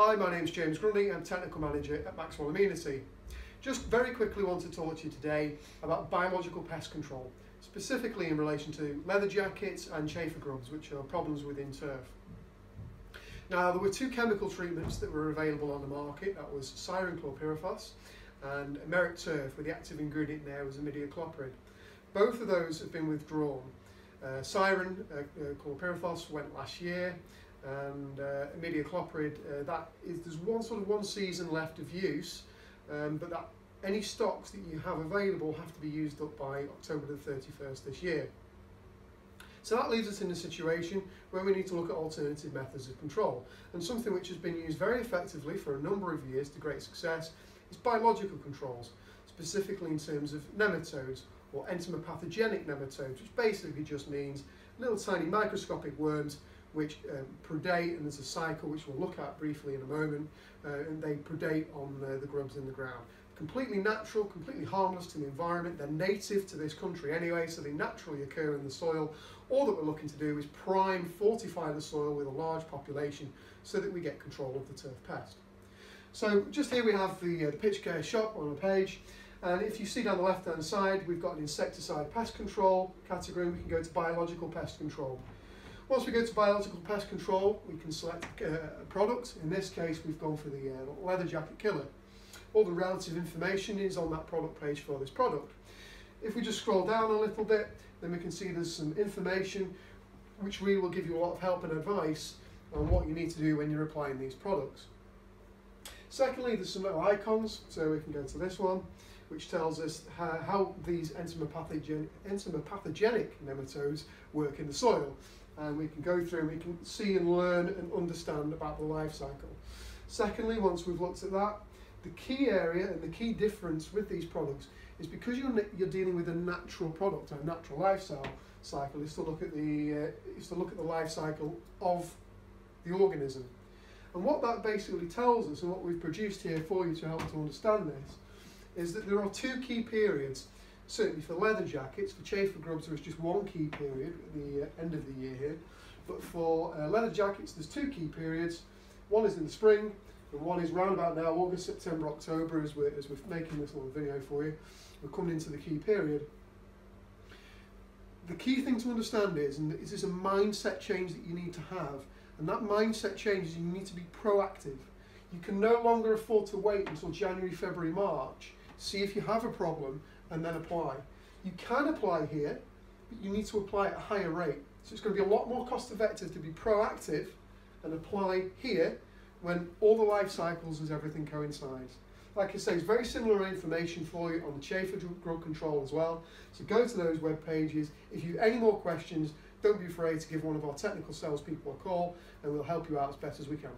Hi, my name is James Grundy. I'm Technical Manager at Maxwell Amenity. Just very quickly want to talk to you today about biological pest control, specifically in relation to leather jackets and chafer grubs, which are problems within turf. Now, there were two chemical treatments that were available on the market. That was Cyren chlorpyrifos and Emeric Turf, with the active ingredient there was imidacloprid. Both of those have been withdrawn. Uh, Cyren uh, uh, chlorpyrifos went last year, and uh, imidacloprid, uh, that is, there's one sort of one season left of use, um, but that any stocks that you have available have to be used up by October the 31st this year. So that leaves us in a situation where we need to look at alternative methods of control. And something which has been used very effectively for a number of years to great success is biological controls, specifically in terms of nematodes or entomopathogenic nematodes, which basically just means little tiny microscopic worms which um, predate, and there's a cycle which we'll look at briefly in a moment, uh, and they predate on uh, the grubs in the ground. Completely natural, completely harmless to the environment, they're native to this country anyway, so they naturally occur in the soil. All that we're looking to do is prime, fortify the soil with a large population so that we get control of the turf pest. So just here we have the, uh, the Pitchcare shop on a page. And if you see down the left hand side, we've got an insecticide pest control category. We can go to biological pest control. Once we go to biological pest control, we can select uh, a product. In this case, we've gone for the uh, leather jacket killer. All the relative information is on that product page for this product. If we just scroll down a little bit, then we can see there's some information which really will give you a lot of help and advice on what you need to do when you're applying these products. Secondly, there's some little icons, so we can go to this one, which tells us how, how these entomopathogenic nematodes work in the soil and we can go through and we can see and learn and understand about the life cycle. Secondly, once we've looked at that, the key area and the key difference with these products is because you're, you're dealing with a natural product, a natural lifestyle cycle, is to look at the uh, is to look at the life cycle of the organism. And what that basically tells us, and what we've produced here for you to help to understand this, is that there are two key periods certainly for leather jackets, for chafer grubs there is just one key period at the uh, end of the year here, but for uh, leather jackets there's two key periods. One is in the spring, and one is round about now, August, September, October, as we're, as we're making this little video for you. We're coming into the key period. The key thing to understand is, and this is a mindset change that you need to have, and that mindset change is you need to be proactive. You can no longer afford to wait until January, February, March, see if you have a problem, and then apply. You can apply here, but you need to apply at a higher rate. So it's going to be a lot more cost effective to be proactive and apply here when all the life cycles as everything coincides. Like I say, it's very similar information for you on the chafer grub control as well. So go to those web pages. If you have any more questions, don't be afraid to give one of our technical salespeople a call and we'll help you out as best as we can.